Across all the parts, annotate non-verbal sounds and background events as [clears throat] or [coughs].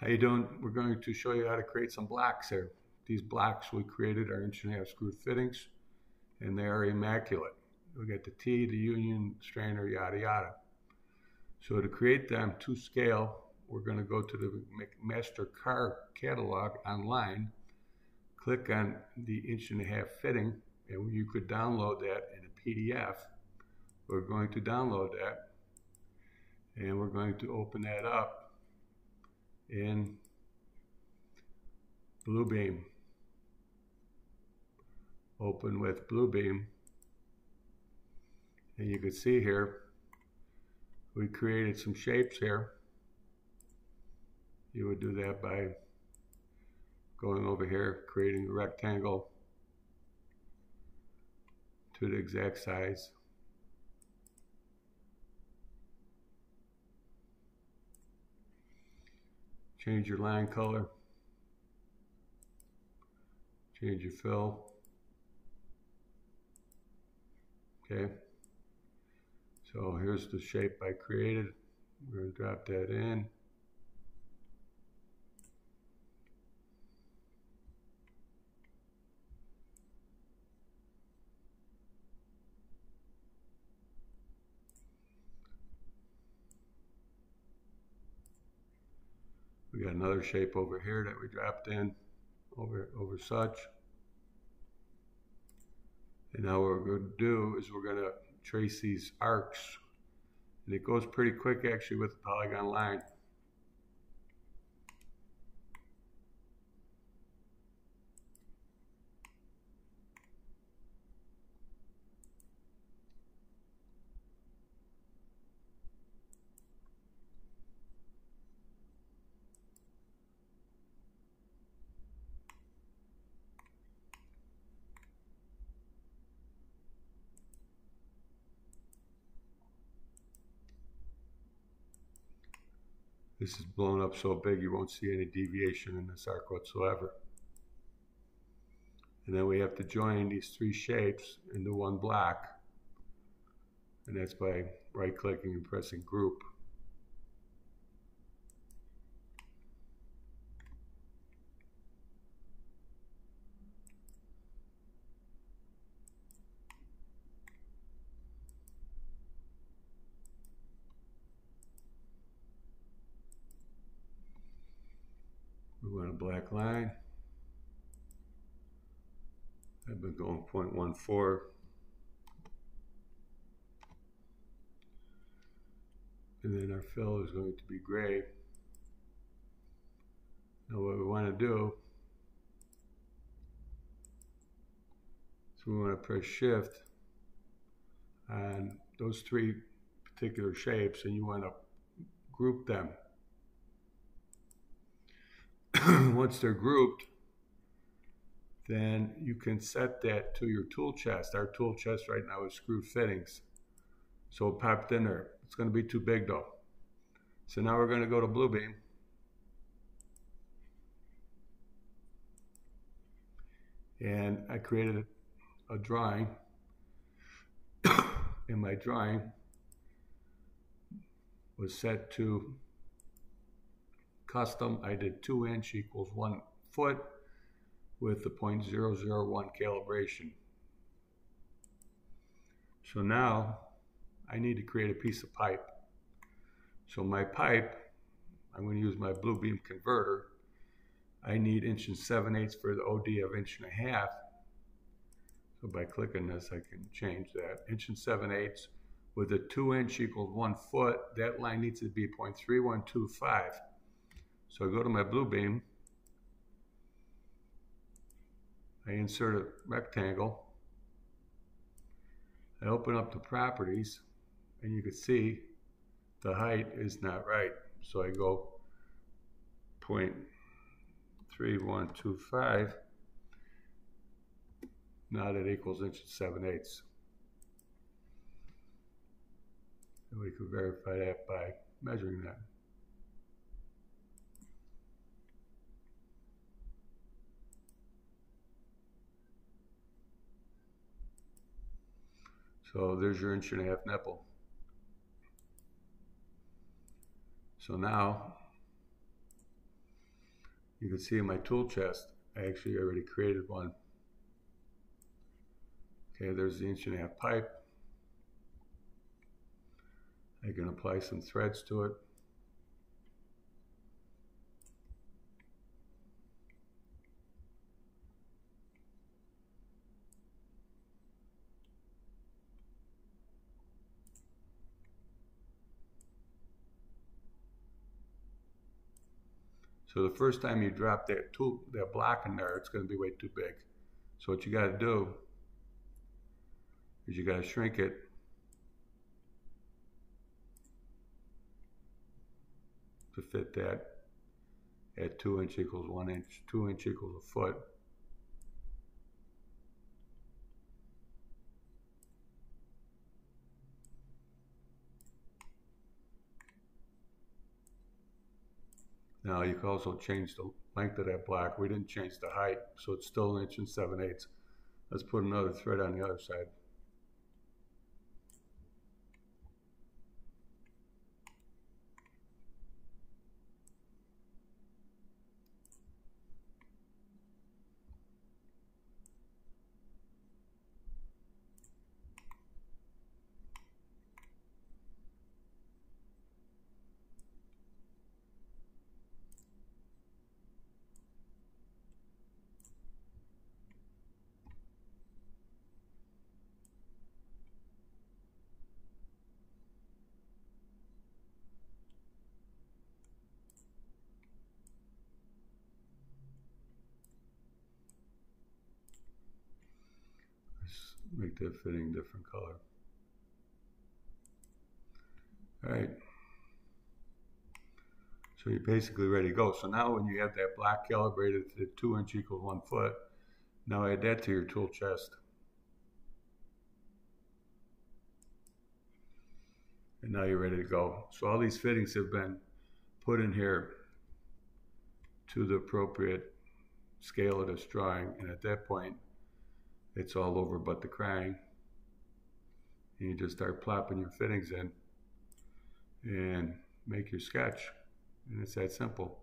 How you doing? We're going to show you how to create some blocks here. These blocks we created are inch and a half screwed fittings and they are immaculate. We got the T, the union, strainer, yada yada. So to create them to scale, we're going to go to the Master Car catalog online, click on the inch and a half fitting, and you could download that in a PDF. We're going to download that, and we're going to open that up in Bluebeam. Open with Bluebeam. And you can see here, we created some shapes here. You would do that by going over here, creating a rectangle to the exact size. Change your line color. Change your fill. Okay. So here's the shape I created. We're going to drop that in. We got another shape over here that we dropped in over, over such. And now what we're going to do is we're going to trace these arcs. And it goes pretty quick actually with the polygon line. This is blown up so big you won't see any deviation in this arc whatsoever. And then we have to join these three shapes into one block. And that's by right clicking and pressing group. A black line. I've been going 0.14. And then our fill is going to be gray. Now what we want to do so we want to press shift on those three particular shapes and you want to group them [clears throat] once they're grouped, then you can set that to your tool chest. Our tool chest right now is screw fittings. So it popped in there. It's going to be too big though. So now we're going to go to Bluebeam. And I created a, a drawing. [coughs] and my drawing was set to custom, I did two inch equals one foot with the 0.001 calibration. So now I need to create a piece of pipe. So my pipe, I'm going to use my Bluebeam converter. I need inch and 7 eighths for the OD of inch and a half. So by clicking this, I can change that. Inch and 7 eighths with a 2 inch equals 1 foot. That line needs to be 0.3125. So I go to my Bluebeam, I insert a rectangle, I open up the properties, and you can see the height is not right. So I go 0.3125, now that equals inch and 7 eighths. And we could verify that by measuring that. So there's your inch and a half nipple. So now You can see in my tool chest, I actually already created one. Okay, there's the inch and a half pipe. I can apply some threads to it. So the first time you drop that tool, that block in there, it's going to be way too big. So what you got to do is you got to shrink it to fit that at two inch equals one inch, two inch equals a foot. Now you can also change the length of that block. We didn't change the height, so it's still an inch and seven eighths. Let's put another thread on the other side. Make that fitting different color. All right. So you're basically ready to go. So now when you have that black calibrated to two inch equals one foot, now add that to your tool chest. And now you're ready to go. So all these fittings have been put in here to the appropriate scale of this drawing. And at that point, it's all over but the crying. And you just start plopping your fittings in and make your sketch. And it's that simple.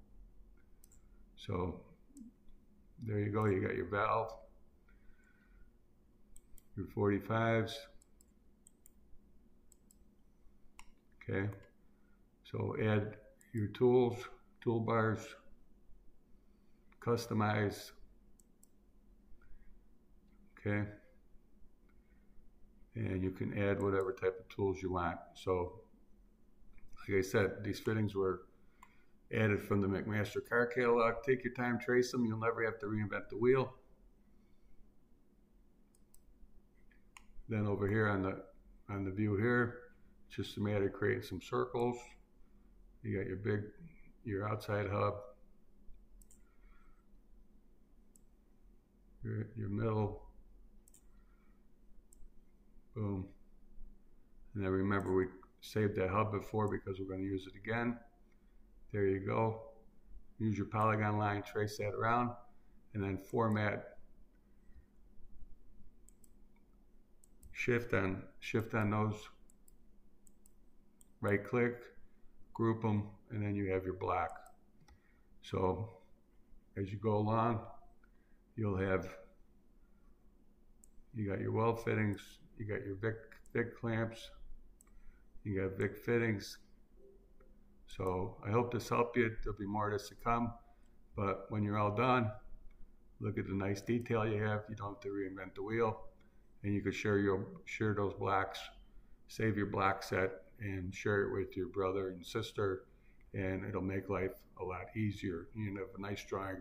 So there you go. You got your valve, your 45s. Okay. So add your tools, toolbars, customize okay? And you can add whatever type of tools you want. So, like I said, these fittings were added from the McMaster-Carr catalog. Take your time, trace them. You'll never have to reinvent the wheel. Then over here on the on the view here, just a matter of creating some circles. You got your big, your outside hub, your, your middle, Boom. And then remember we saved that hub before because we're going to use it again. There you go. Use your polygon line, trace that around, and then format. Shift on, shift on those. Right click, group them, and then you have your block. So as you go along, you'll have, you got your weld fittings, you got your Vic, Vic clamps, you got Vic fittings. So I hope this helped you. There'll be more of this to come. But when you're all done, look at the nice detail you have. You don't have to reinvent the wheel. And you can share your share those blacks, save your black set, and share it with your brother and sister, and it'll make life a lot easier. You have a nice drawing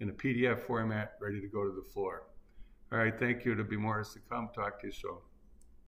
in a PDF format ready to go to the floor. All right, thank you. There'll be more to come. Talk to you soon.